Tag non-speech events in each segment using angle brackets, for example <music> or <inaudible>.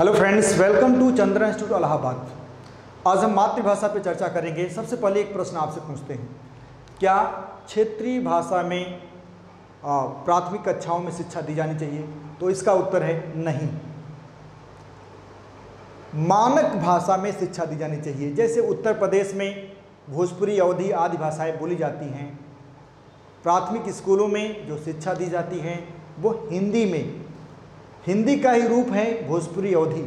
Hello friends welcome to Chandra institute Allahabad आज हम मातृभाषा पर चर्चा करेंगे। सबसे पहले एक प्रश्न आपसे पूछते हैं। क्या क्षेत्रीय भाषा में प्राथमिक कक्षाओं में शिक्षा दी जानी चाहिए? तो इसका उत्तर है नहीं। मानक भाषा में शिक्षा दी जानी चाहिए। जैसे उत्तर प्रदेश में भोजपुरी अवधि आदि भाषाएँ बोली जाती हैं। प्राथमिक स्कूलों में जो शिक्षा दी जाती है, वो हिंदी में हिंदी का ही रूप है भोजपुरी अवधि,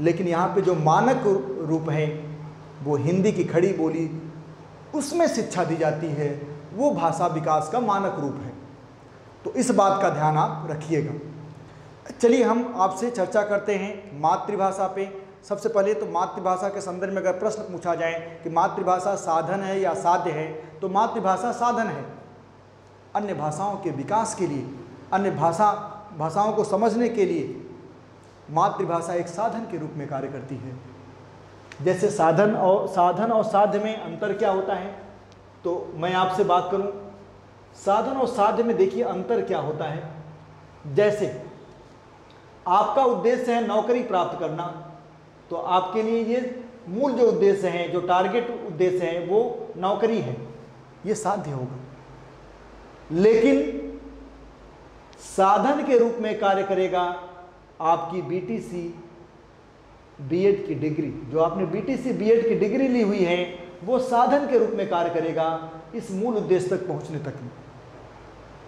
लेकिन यहाँ पे जो मानक रूप है, वो हिंदी की खड़ी बोली, उसमें शिक्षा दी जाती है, वो भाषा विकास का मानक रूप है। तो इस बात का ध्यान आप रखिएगा। चलिए हम आपसे चर्चा करते हैं मातृभाषा पे। सबसे पहले तो मातृभाषा के संदर्भ में अगर प्रश्न पूछा जाए कि मातृभाषा साधन है या साध्य है तो मातृभाषा साधन है। अन्य भाषाओं के विकास के लिए, अन्य भाषा भाषाओं को समझने के लिए मातृभाषा एक साधन के रूप में कार्य करती है। जैसे साधन और साधन और साध्य में अंतर क्या होता है? तो मैं आपसे बात करूँ, साधन और साध्य में देखिए अंतर क्या होता है। जैसे आपका उद्देश्य है नौकरी प्राप्त करना तो आपके लिए ये मूल जो उद्देश्य है, जो टारगेट उद्देश्य है, वो नौकरी है। ये साध्य होगा। लेकिन साधन के रूप में कार्य करेगा आपकी बीटीसी बीएड की डिग्री। जो आपने बीटीसी बीएड की डिग्री ली हुई है, वो साधन के रूप में कार्य करेगा इस मूल उद्देश्य तक पहुँचने तक में।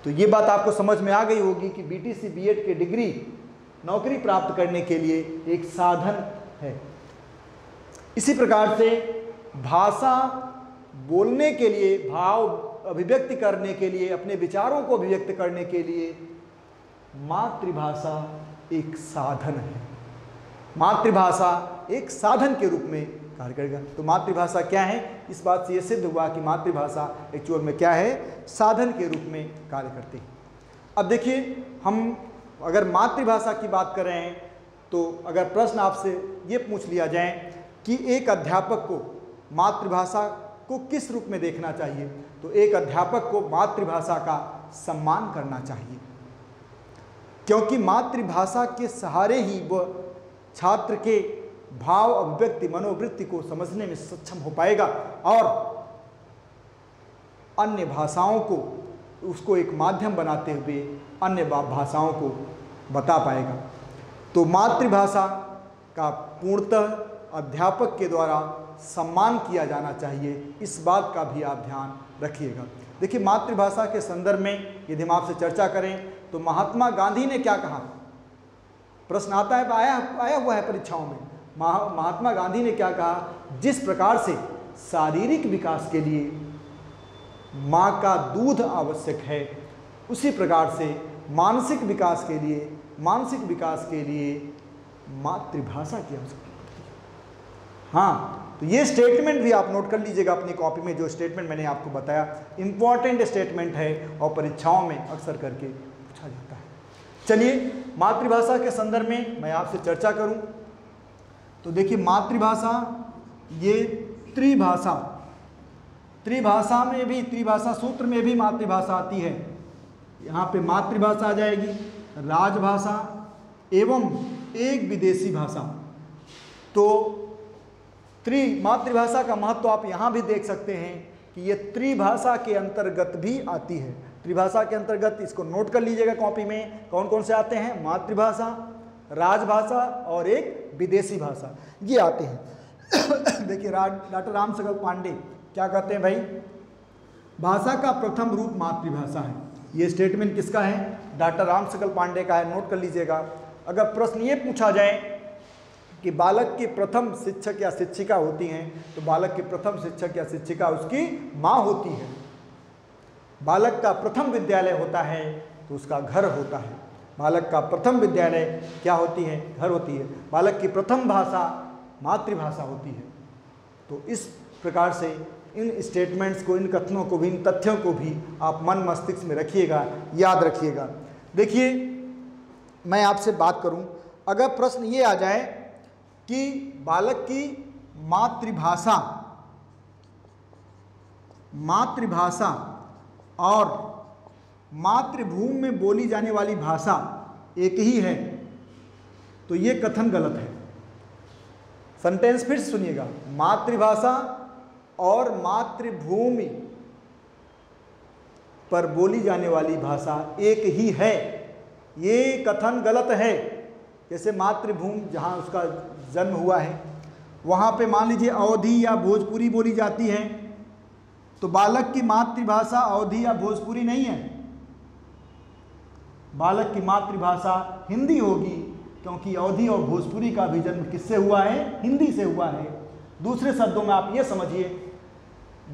तो ये बात आपको समझ में आ गई होगी कि बीटीसी बीएड की डिग्री नौकरी प्राप्त करने के लिए एक साधन है। इसी प्रकार से भाषा बोलने के लिए, भाव अभिव्यक्ति करने के लिए, अपने विचारों को अभिव्यक्त करने के लिए मातृभाषा एक साधन है। मातृभाषा एक साधन के रूप में कार्य करेगा। तो मातृभाषा क्या है? इस बात से ये सिद्ध हुआ कि मातृभाषा एक्चुअल में क्या है? साधन के रूप में कार्य करती है। अब देखिए, हम अगर मातृभाषा की बात कर रहे हैं तो अगर प्रश्न आपसे ये पूछ लिया जाए कि एक अध्यापक को मातृभाषा को किस रूप में देखना चाहिए तो एक अध्यापक को मातृभाषा का सम्मान करना चाहिए। क्योंकि मातृभाषा के सहारे ही वह छात्र के भाव अभिव्यक्ति मनोवृत्ति को समझने में सक्षम हो पाएगा और अन्य भाषाओं को, उसको एक माध्यम बनाते हुए अन्य भाषाओं को बता पाएगा। तो मातृभाषा का पूर्णतः अध्यापक के द्वारा सम्मान किया जाना चाहिए, इस बात का भी आप ध्यान रखिएगा। देखिए, मातृभाषा के संदर्भ में यदि हम आपसे चर्चा करें तो महात्मा गांधी ने क्या कहा? प्रश्न आता है, आया आया हुआ है परीक्षाओं में। महात्मा गांधी ने क्या कहा? जिस प्रकार से शारीरिक विकास के लिए माँ का दूध आवश्यक है, उसी प्रकार से मानसिक विकास के लिए, मानसिक विकास के लिए मातृभाषा की आवश्यकता हाँ। तो ये स्टेटमेंट भी आप नोट कर लीजिएगा अपनी कॉपी में, जो स्टेटमेंट मैंने आपको बताया। इंपॉर्टेंट स्टेटमेंट है और परीक्षाओं में अक्सर करके पूछा जाता है। चलिए, मातृभाषा के संदर्भ में मैं आपसे चर्चा करूँ। तो देखिए, मातृभाषा ये त्रिभाषा त्रिभाषा में भी, त्रिभाषा सूत्र में भी मातृभाषा आती है। यहाँ पे मातृभाषा आ जाएगी, राजभाषा एवं एक विदेशी भाषा। तो त्रि, मातृभाषा का महत्व आप यहाँ भी देख सकते हैं कि ये त्रिभाषा के अंतर्गत भी आती है। त्रिभाषा के अंतर्गत इसको नोट कर लीजिएगा कॉपी में कौन कौन से आते हैं? मातृभाषा, राजभाषा और एक विदेशी भाषा। ये आते हैं। <coughs> देखिए डॉक्टर राम सकल पांडे क्या कहते हैं भाई? भाषा का प्रथम रूप मातृभाषा है। ये स्टेटमेंट किसका है? डॉक्टर राम सकल पांडे का है। नोट कर लीजिएगा। अगर प्रश्न ये पूछा जाए कि बालक की प्रथम शिक्षक या शिक्षिका होती हैं तो बालक की प्रथम शिक्षक या शिक्षिका उसकी माँ होती है। बालक का प्रथम विद्यालय होता है तो उसका घर होता है। बालक का प्रथम विद्यालय क्या होती है? घर होती है। बालक की प्रथम भाषा मातृभाषा होती है। तो इस प्रकार से इन स्टेटमेंट्स को, इन कथनों को भी, इन तथ्यों को भी आप मन मस्तिष्क में रखिएगा, याद रखिएगा। देखिए, मैं आपसे बात करूँ। अगर प्रश्न ये आ जाए कि बालक की मातृभाषा मातृभाषा और मातृभूमि में बोली जाने वाली भाषा एक ही है। तो ये कथन गलत है। सेंटेंस फिर सुनिएगा। मातृभाषा और मातृभूमि पर बोली जाने वाली भाषा एक ही है। ये कथन गलत है। जैसे मातृभूमि, जहाँ उसका जन्म हुआ है, वहाँ पे मान लीजिए अवधि या भोजपुरी बोली जाती है। तो बालक की मातृभाषा अवधि या भोजपुरी नहीं है। बालक की मातृभाषा हिंदी होगी, क्योंकि अवधि और भोजपुरी का भी जन्म किससे हुआ है? हिंदी से हुआ है। दूसरे शब्दों में आप ये समझिए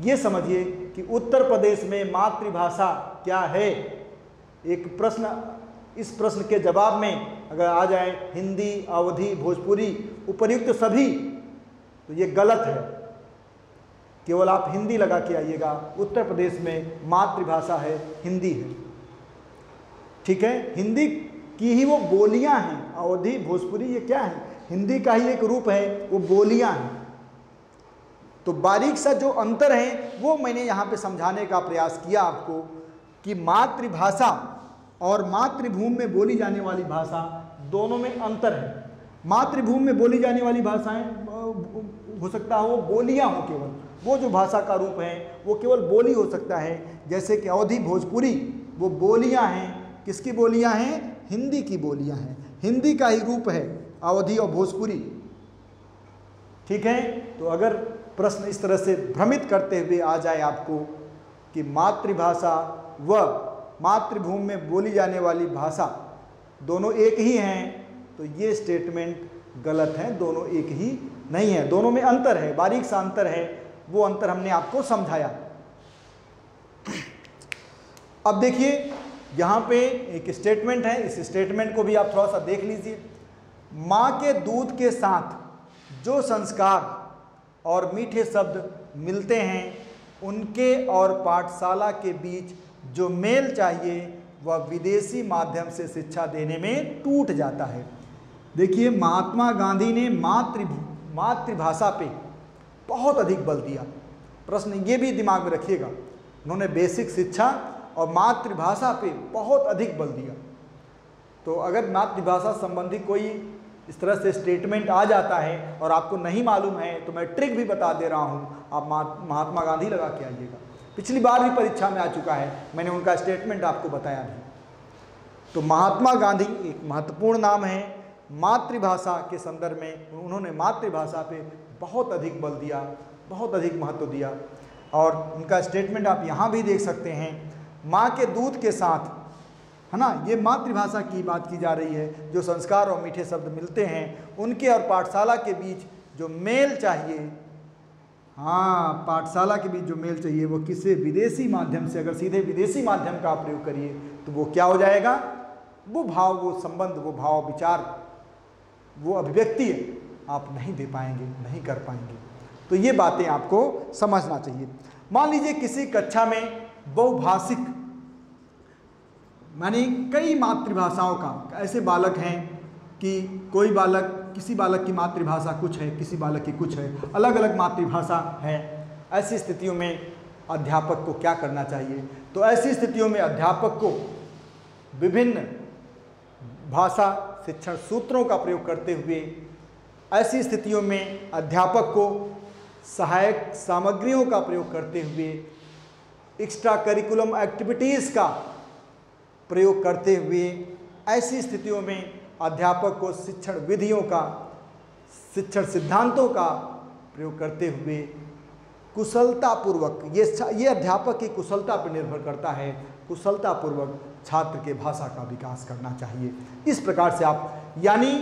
ये समझिए कि उत्तर प्रदेश में मातृभाषा क्या है? एक प्रश्न, इस प्रश्न के जवाब में अगर आ जाए, हिंदी, अवधि, भोजपुरी उपर्युक्त सभी तो ये गलत है। केवल आप हिंदी लगा के आइएगा। उत्तर प्रदेश में मातृभाषा है, हिंदी है। ठीक है? हिंदी की ही वो बोलियाँ हैं। अवधि, भोजपुरी, ये क्या है? हिंदी का ही एक रूप है, वो बोलियाँ हैं। तो बारीक सा जो अंतर है, वो मैंने यहाँ पे समझाने का प्रयास किया आपको कि मातृभाषा और मातृभूमि में बोली जाने वाली भाषा दोनों में अंतर है। मातृभूमि में बोली जाने वाली भाषाएँ हो सकता है वो बोलियाँ हो केवल। वो जो भाषा का रूप है, वो केवल बोली हो सकता है। जैसे कि अवधि भोजपुरी, वो बोलियाँ हैं। किसकी बोलियाँ हैं? हिंदी की बोलियाँ हैं। हिंदी का ही रूप है, अवधि और भोजपुरी। ठीक है? तो अगर प्रश्न इस तरह से भ्रमित करते हुए आ जाए आपको कि मातृभाषा व मातृभूमि में बोली जाने वाली भाषा दोनों एक ही हैं तो ये स्टेटमेंट गलत है, दोनों एक ही नहीं है, दोनों में अंतर है, बारीक सा अंतर है, वो अंतर हमने आपको समझाया। अब देखिए, यहाँ पे एक स्टेटमेंट है, इस स्टेटमेंट को भी आप थोड़ा सा देख लीजिए। माँ के दूध के साथ जो संस्कार और मीठे शब्द मिलते हैं, उनके और पाठशाला के बीच जो मेल चाहिए, वह विदेशी माध्यम से शिक्षा देने में टूट जाता है। देखिए, महात्मा गांधी ने मातृ मातृभाषा पे बहुत अधिक बल दिया। प्रश्न ये भी दिमाग में रखिएगा, उन्होंने बेसिक शिक्षा और मातृभाषा पे बहुत अधिक बल दिया। तो अगर मातृभाषा संबंधी कोई इस तरह से स्टेटमेंट आ जाता है और आपको नहीं मालूम है तो मैं ट्रिक भी बता दे रहा हूँ। आप महात्मा गांधी लगा के आइएगा। पिछली बार भी परीक्षा में आ चुका है, मैंने उनका स्टेटमेंट आपको बताया भी। तो महात्मा गांधी एक महत्वपूर्ण नाम है मातृभाषा के संदर्भ में उन्होंने मातृभाषा पे बहुत अधिक बल दिया, बहुत अधिक महत्व दिया। और उनका स्टेटमेंट आप यहाँ भी देख सकते हैं, माँ के दूध के साथ, है ना, ये मातृभाषा की बात की जा रही है, जो संस्कार और मीठे शब्द मिलते हैं, उनके और पाठशाला के बीच जो मेल चाहिए हाँ पाठशाला के बीच जो मेल चाहिए, वो किसी? विदेशी माध्यम से, अगर सीधे विदेशी माध्यम का प्रयोग करिए तो वो क्या हो जाएगा? वो भाव, वो संबंध, वो भाव विचार वो अभिव्यक्ति आप नहीं दे पाएँगे, नहीं कर पाएँगे। तो ये बातें आपको समझना चाहिए। मान लीजिए किसी कक्षा में बहुभाषिक, मानी कई मातृभाषाओं का, ऐसे बालक हैं कि कोई बालक, किसी बालक की मातृभाषा कुछ है, किसी बालक की कुछ है अलग अलग मातृभाषा है, ऐसी स्थितियों में अध्यापक को क्या करना चाहिए? तो ऐसी स्थितियों में अध्यापक को विभिन्न भाषा, शिक्षण सूत्रों का प्रयोग करते हुए ऐसी स्थितियों में अध्यापक को सहायक सामग्रियों का प्रयोग करते हुए एक्स्ट्रा करिकुलम एक्टिविटीज़ का प्रयोग करते हुए ऐसी स्थितियों में अध्यापक को शिक्षण विधियों का, शिक्षण सिद्धांतों का प्रयोग करते हुए कुशलतापूर्वक, ये ये अध्यापक की कुशलता पर निर्भर करता है। कुशलतापूर्वक छात्र के भाषा का विकास करना चाहिए। इस प्रकार से आप, यानी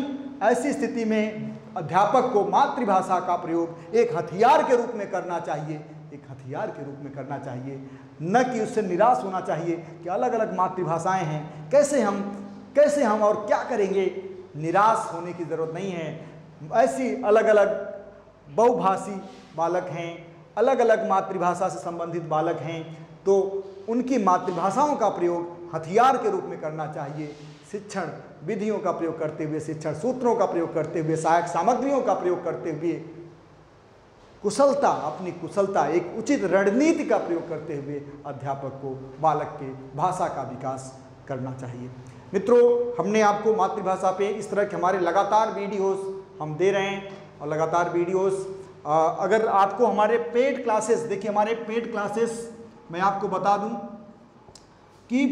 ऐसी स्थिति में अध्यापक को मातृभाषा का प्रयोग एक हथियार के रूप में करना चाहिए, एक हथियार के रूप में करना चाहिए। न कि उससे निराश होना चाहिए कि अलग अलग मातृभाषाएँ हैं, कैसे हम कैसे हम और क्या करेंगे? निराश होने की ज़रूरत नहीं है। ऐसी अलग अलग बहुभाषी बालक हैं अलग अलग मातृभाषा से संबंधित बालक हैं तो उनकी मातृभाषाओं का प्रयोग हथियार के रूप में करना चाहिए। शिक्षण विधियों का प्रयोग करते हुए, शिक्षण सूत्रों का प्रयोग करते हुए, सहायक सामग्रियों का प्रयोग करते हुए, कुशलता, अपनी कुशलता, एक उचित रणनीति का प्रयोग करते हुए अध्यापक को, बालक के भाषा का विकास करना चाहिए। मित्रों, हमने आपको मातृभाषा पे इस तरह के हमारे लगातार वीडियोस हम दे रहे हैं, और लगातार वीडियोस अगर आपको हमारे पेड क्लासेस, देखिए हमारे पेड क्लासेस, मैं आपको बता दूँ कि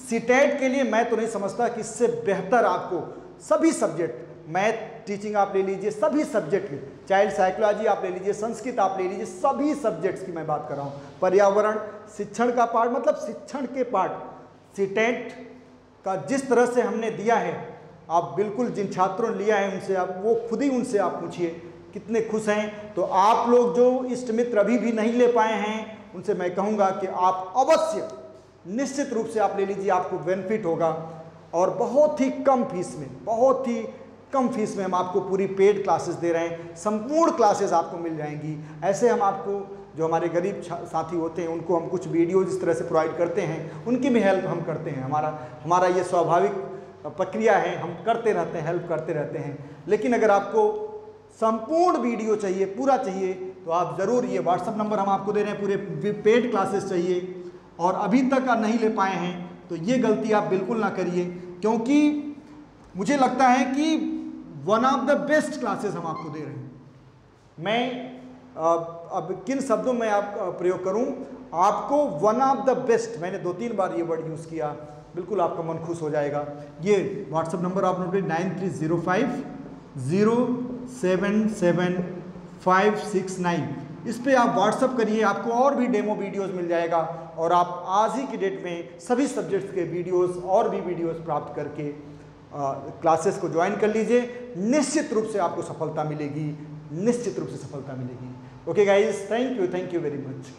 सीटेट के लिए मैं तो नहीं समझता कि इससे बेहतर आपको सभी सब्जेक्ट मैथ टीचिंग आप ले लीजिए, सभी सब्जेक्ट की चाइल्ड साइकोलॉजी आप ले लीजिए, संस्कृत आप ले लीजिए, सभी सब्जेक्ट्स की मैं बात कर रहा हूँ। पर्यावरण, शिक्षण का पार्ट मतलब शिक्षण के पार्ट सीटेट का जिस तरह से हमने दिया है, आप बिल्कुल जिन छात्रों ने लिया है उनसे आप, वो खुद ही उनसे आप पूछिए, कितने खुश हैं। तो आप लोग जो इष्ट मित्र अभी भी नहीं ले पाए हैं, उनसे मैं कहूँगा कि आप अवश्य निश्चित रूप से आप ले लीजिए, आपको बेनिफिट होगा। और बहुत ही कम फ़ीस में, बहुत ही कम फ़ीस में हम आपको पूरी पेड क्लासेस दे रहे हैं। संपूर्ण क्लासेस आपको मिल जाएँगी। ऐसे हम आपको, जो हमारे गरीब साथी होते हैं, उनको हम कुछ वीडियो इस तरह से प्रोवाइड करते हैं। उनकी भी हेल्प हम करते हैं। हमारा हमारा ये स्वाभाविक प्रक्रिया है। हम करते रहते हैं हेल्प करते रहते हैं। लेकिन अगर आपको संपूर्ण वीडियो चाहिए, पूरा चाहिए तो आप ज़रूर ये व्हाट्सअप नंबर हम आपको दे रहे हैं। पूरे पेड क्लासेस चाहिए। और अभी तक आप नहीं ले पाए हैं तो ये गलती आप बिल्कुल ना करिए, क्योंकि मुझे लगता है कि one of the best classes हम आपको दे रहे हैं। मैं, अब किन शब्दों में आप प्रयोग करूँ? आपको वन ऑफ़ द बेस्ट मैंने दो तीन बार ये वर्ड यूज़ किया, बिल्कुल आपका मन खुश हो जाएगा। ये व्हाट्सअप नंबर आप note nine three zero five zero seven seven five six nine. इस पर आप व्हाट्सअप करिए, आपको और भी डेमो वीडियोस मिल जाएगा और आप आज ही की डेट में सभी सब्जेक्ट्स के वीडियोस और भी वीडियोस प्राप्त करके क्लासेस को ज्वाइन कर लीजिए। निश्चित रूप से आपको सफलता मिलेगी। निश्चित रूप से सफलता मिलेगी। Okay guys thank you thank you very much